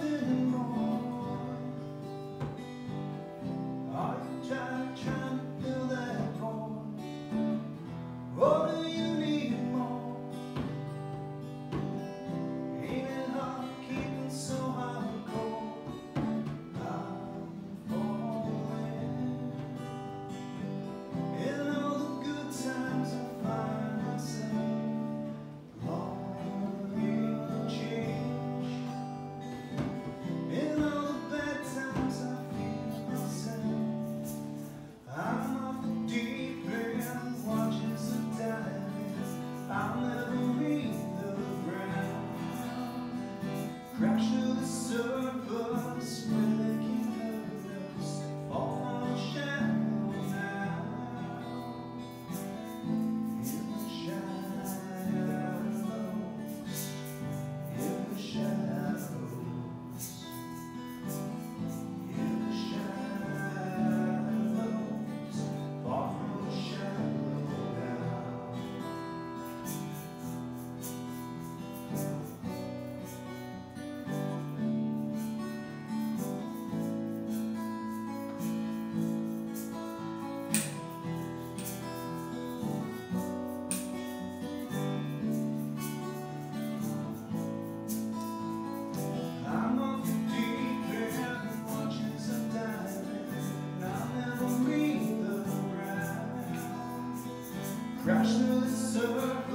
nothing more. crash through the surface.